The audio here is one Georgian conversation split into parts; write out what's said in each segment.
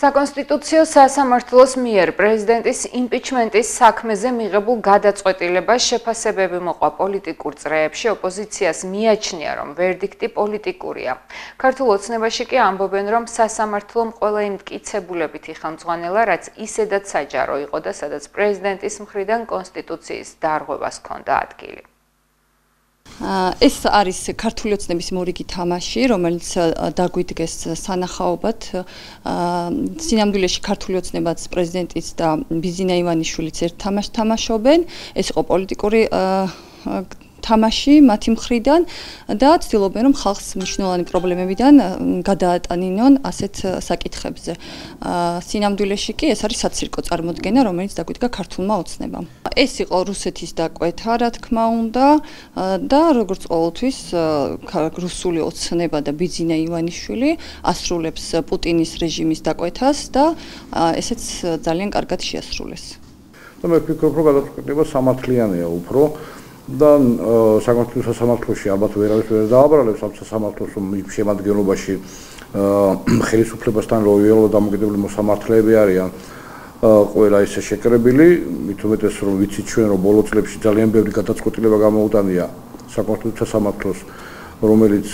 საკონსტიტუციო სასამართლოს მიერ პრეზიდენტის იმპიჩმენტის საქმეზე მიღებულ გადაწყვეტილებას შეფასებები მოყვა პოლიტიკურ წრეებში ოპოზიციას მიაჩნია რომ ვერდიქტი პოლიტიკურია. ქართულ ოცნებაში კი ამბობენ რომ სასამართლომ ყველა იმ მტკიცებულებითი ხელმძღვანელა რაც ისედაც საჯარო იყო და სადაც პრეზიდენტის მხრიდან კონსტიტუციის დარღვევას ჰქონდა ადგილი. ეს არის ქართული ოცნების მორიგი თამაში, რომელიც დაგვიდგეს სანახაობად. სინამდვილეში ქართული ოცნებაც პრეზიდენტიც და ბიზინა ივანიშვილიც ერთ თამაშს თამაშობენ. ეს იყო პოლიტიკური თამაში მათი მხრიდან და ცდილობენ რომ ხალხს მნიშვნელოვანი პრობლემებიდან გადაატანინონ ასეთ საკითხებზე. სინამდვილეში კი ეს არის საცირკო წარმოდგენა, რომელიც დაგვიდგა ქართულმა ოცნებამ. ეს იყო რუსეთის დაკვეთა, რა თქმა უნდა, და როგორც ყოველთვის რუსული ოცნება და ბიძინა ივანიშვილი ასრულებს პუტინის რეჟიმის დაკვეთას და ესეც ძალიან კარგად შეასრულეს. და მე ვფიქრობ, რომ გადაწყვეტილება სამართლიანია უფრო. და საქართველოს სამართლოში ალბათ ვერავის ვერ დააბრალებს ამ სამართლოს რომ შემადგენლობაში ხელისუფლებასთან როიალო დამოკიდებული მოსამართლეები არიან. ყველა ისე შეკრებილი მით უმეტეს რომ ვიცით ჩვენ რომ ბოლო წლებში ძალიან ბევრი გადაწყვეტილება გამოუტანია საქართველოს სამართლოს რომელიც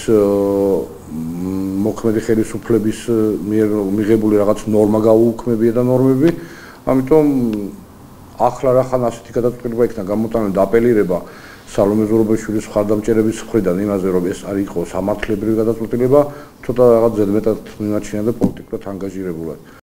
მოქმედი ხელისუფლების მიერ მიღებული რაღაც ნორმა გაუქმებია და ნორმები. ამიტომ ახლა რახან ასეთი გადაწყვეტილება იქნა? გამოტანილი და აპელირება სალომე ზურაბაშვილის ხარდამჭერების მხრიდან. იმაზე რომ ეს არ იყოს სამართლებრივი გადაწყვეტილება ცოტა რაღაც ზედმეტად მიმაჩნია და პოლიტიკურად ანგაჟირებულად